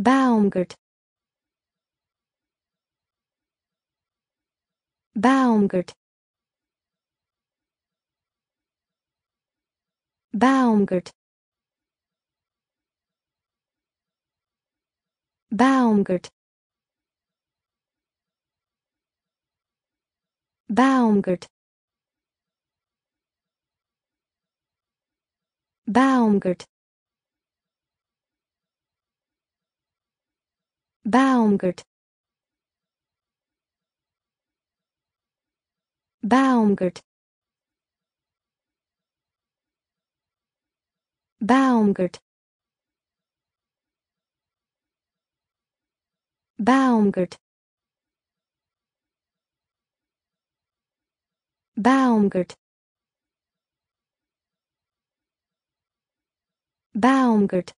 Baumgart. Baumgart. Baumgart. Baumgart. Baumgart. Baumgart Baumgart. Baumgart. Baumgart. Baumgart. Baumgart. Baumgart